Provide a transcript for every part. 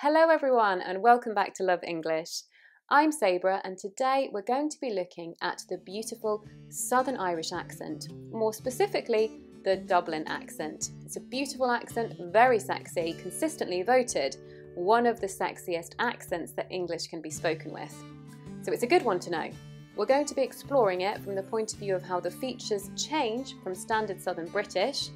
Hello everyone and welcome back to Love English. I'm Sabrah and today we're going to be looking at the beautiful Southern Irish accent, more specifically the Dublin accent. It's a beautiful accent, very sexy, consistently voted one of the sexiest accents that English can be spoken with. So it's a good one to know. We're going to be exploring it from the point of view of how the features change from standard Southern British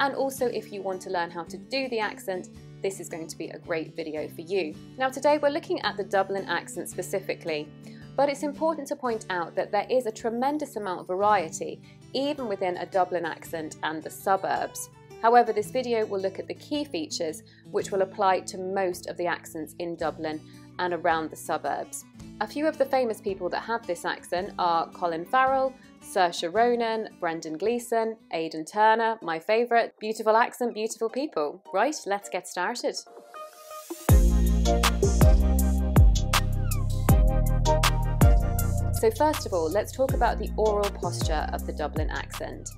and also if you want to learn how to do the accent this is going to be a great video for you. Now today we're looking at the Dublin accent specifically, but it's important to point out that there is a tremendous amount of variety even within a Dublin accent and the suburbs. However, this video will look at the key features which will apply to most of the accents in Dublin and around the suburbs. A few of the famous people that have this accent are Colin Farrell, Saoirse Ronan, Brendan Gleeson, Aidan Turner, my favourite. Beautiful accent, beautiful people. Right, let's get started. So first of all, let's talk about the oral posture of the Dublin accent.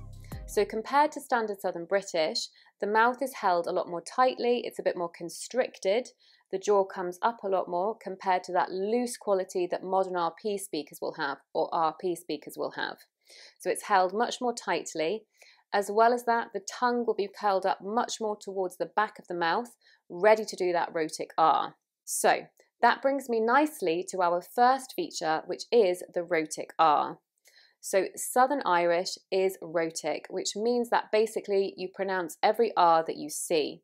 So compared to standard Southern British, the mouth is held a lot more tightly, it's a bit more constricted, the jaw comes up a lot more compared to that loose quality that modern RP speakers will have or RP speakers will have. So it's held much more tightly. As well as that, the tongue will be curled up much more towards the back of the mouth, ready to do that rhotic R. So that brings me nicely to our first feature, which is the rhotic R. So Southern Irish is rhotic, which means that basically you pronounce every R that you see.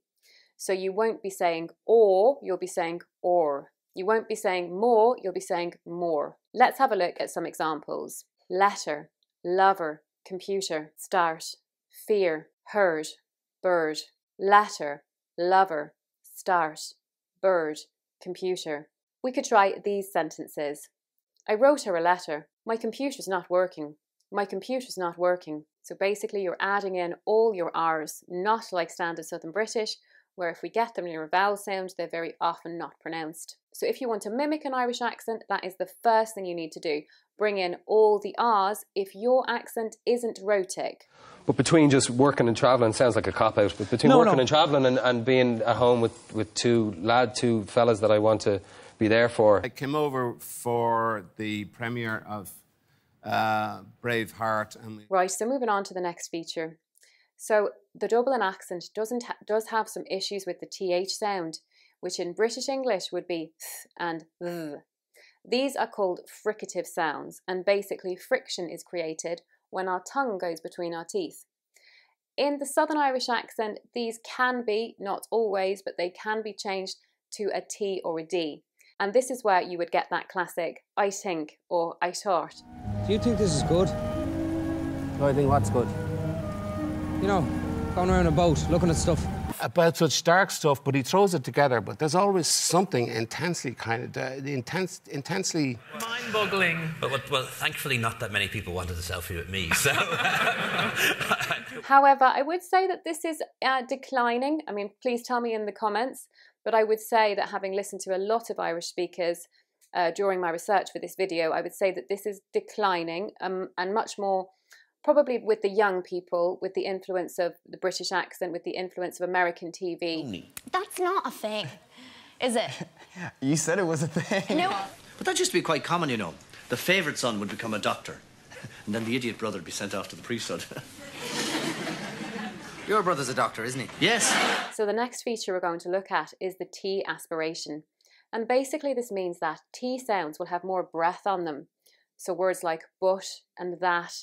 So you won't be saying or, you'll be saying or. You won't be saying more, you'll be saying more. Let's have a look at some examples. Letter, lover, computer, start, fear, heard, bird, letter, lover, start, bird, computer. We could try these sentences. I wrote her a letter. My computer's not working. My computer's not working. So basically you're adding in all your R's, not like standard Southern British, where if we get them near a vowel sound, they're very often not pronounced. So if you want to mimic an Irish accent, that is the first thing you need to do bring in all the R's if your accent isn't rhotic. But between just working and travelling sounds like a cop out. But between no, working no. and travelling and, and being at home with, with two lad, two fellas that I want to be there for. I came over for the premiere of uh, Braveheart. And right, so moving on to the next feature. So the Dublin accent doesn't ha does have some issues with the th sound, which in British English would be th and th. These are called fricative sounds, and basically friction is created when our tongue goes between our teeth. In the Southern Irish accent, these can be, not always, but they can be changed to a T or a D. And this is where you would get that classic I think or I thought. Do you think this is good? Do I think what's good? You know, going around a boat, looking at stuff about such dark stuff, but he throws it together. But there's always something intensely kind of uh, intense, intensely mind-boggling. But well, well, thankfully, not that many people wanted a selfie with me. So, however, I would say that this is uh, declining. I mean, please tell me in the comments. But I would say that having listened to a lot of Irish speakers uh, during my research for this video, I would say that this is declining um, and much more probably with the young people, with the influence of the British accent, with the influence of American TV. That's not a thing, is it? you said it was a thing. No. But that used to be quite common, you know. The favourite son would become a doctor, and then the idiot brother would be sent off to the priesthood. Your brother's a doctor, isn't he? Yes. So the next feature we're going to look at is the T aspiration. And basically this means that T sounds will have more breath on them. So words like but and that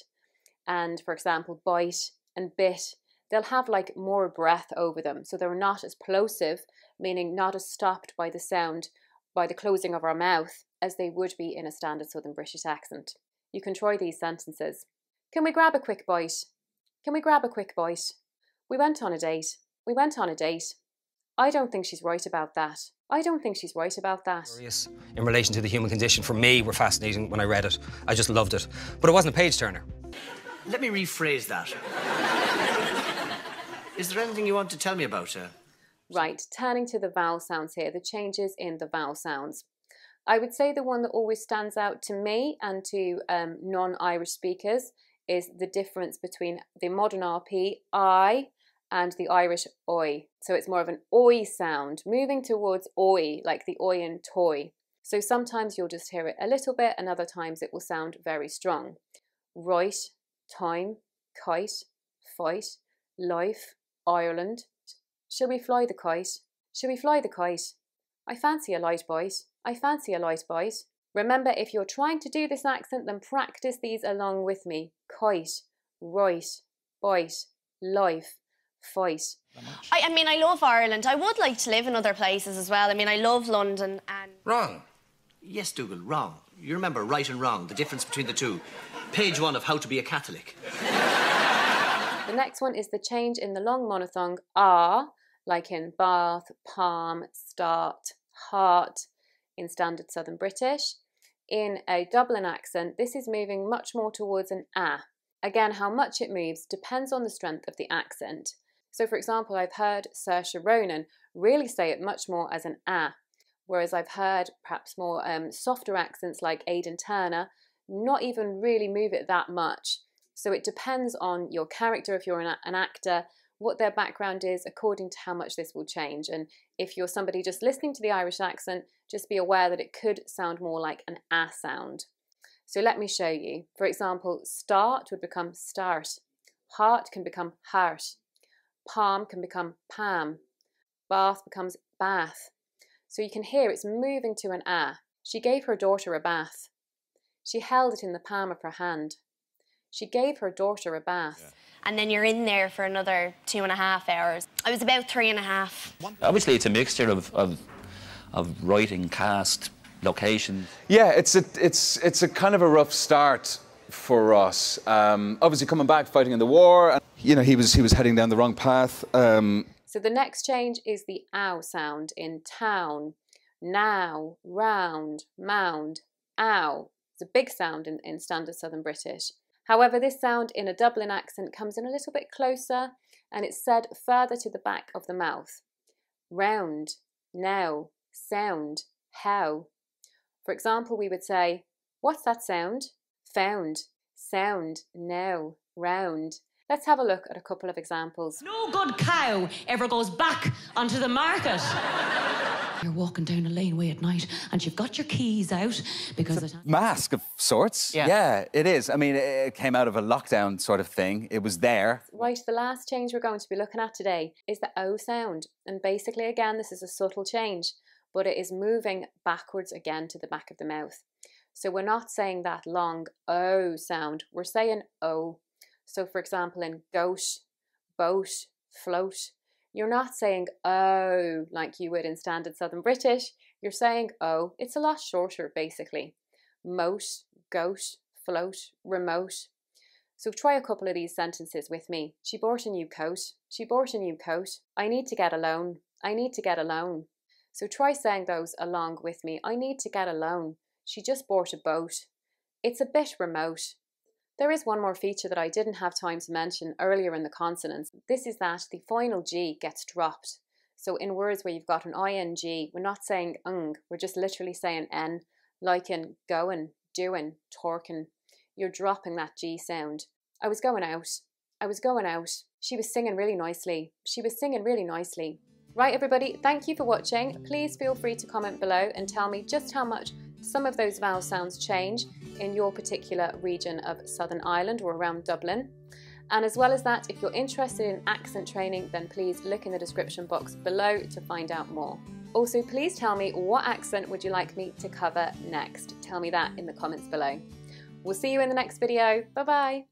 and for example bite and bit they'll have like more breath over them so they're not as plosive meaning not as stopped by the sound by the closing of our mouth as they would be in a standard southern british accent you can try these sentences can we grab a quick bite can we grab a quick bite we went on a date we went on a date I don't think she's right about that. I don't think she's right about that. In relation to the human condition, for me, were fascinating when I read it. I just loved it. But it wasn't a page turner. Let me rephrase that. Is there anything you want to tell me about her? Right, turning to the vowel sounds here, the changes in the vowel sounds. I would say the one that always stands out to me and to um, non Irish speakers is the difference between the modern RP I and the Irish oi. So it's more of an oi sound, moving towards oi, like the oi in toy. So sometimes you'll just hear it a little bit, and other times it will sound very strong. Right, time, kite, fight, life, Ireland. Shall we fly the kite? Shall we fly the kite? I fancy a light bite. I fancy a light bite. Remember, if you're trying to do this accent, then practice these along with me. Kite, right, bite, life, fight. I, I mean, I love Ireland. I would like to live in other places as well. I mean, I love London and. Wrong. Yes, Dougal, wrong. You remember right and wrong, the difference between the two. Page one of How to Be a Catholic. The next one is the change in the long monothong ah, like in bath, palm, start, heart in standard Southern British. In a Dublin accent, this is moving much more towards an ah. Again, how much it moves depends on the strength of the accent. So, for example, I've heard Saoirse Ronan really say it much more as an ah, whereas I've heard perhaps more um, softer accents like Aidan Turner not even really move it that much. So it depends on your character, if you're an, an actor, what their background is, according to how much this will change. And if you're somebody just listening to the Irish accent, just be aware that it could sound more like an ah sound. So let me show you. For example, start would become start. Heart can become heart. Palm can become palm. Bath becomes bath. So you can hear it's moving to an ah. She gave her daughter a bath. She held it in the palm of her hand. She gave her daughter a bath. Yeah. And then you're in there for another two and a half hours. I was about three and a half. Obviously, it's a mixture of, of, of writing, cast, location. Yeah, it's a, it's, it's a kind of a rough start for us. Um, obviously, coming back, fighting in the war, and, you know, he was, he was heading down the wrong path. Um, so the next change is the ow sound in town, now, round, mound, ow. It's a big sound in, in standard Southern British. However, this sound in a Dublin accent comes in a little bit closer and it's said further to the back of the mouth. Round, now, sound, how. For example, we would say, What's that sound? Found, sound, now, round. Let's have a look at a couple of examples. No good cow ever goes back onto the market. You're walking down a laneway at night and you've got your keys out because it's a mask of sorts. Yeah. yeah, it is. I mean, it came out of a lockdown sort of thing. It was there. Right, the last change we're going to be looking at today is the O sound. And basically, again, this is a subtle change, but it is moving backwards again to the back of the mouth. So we're not saying that long O sound, we're saying O. So, for example, in goat, boat, float, you're not saying oh like you would in standard Southern British. You're saying oh. It's a lot shorter, basically. Moat, goat, float, remote. So try a couple of these sentences with me. She bought a new coat. She bought a new coat. I need to get a loan. I need to get a loan. So try saying those along with me. I need to get a loan. She just bought a boat. It's a bit remote. There is one more feature that I didn't have time to mention earlier in the consonants. This is that the final G gets dropped. So in words where you've got an ing, we're not saying ung, we're just literally saying n, like in going, doing, talking. You're dropping that G sound. I was going out. I was going out. She was singing really nicely. She was singing really nicely. Right, everybody, thank you for watching. Please feel free to comment below and tell me just how much some of those vowel sounds change in your particular region of Southern Ireland or around Dublin. And as well as that, if you're interested in accent training, then please look in the description box below to find out more. Also, please tell me what accent would you like me to cover next? Tell me that in the comments below. We'll see you in the next video. Bye bye.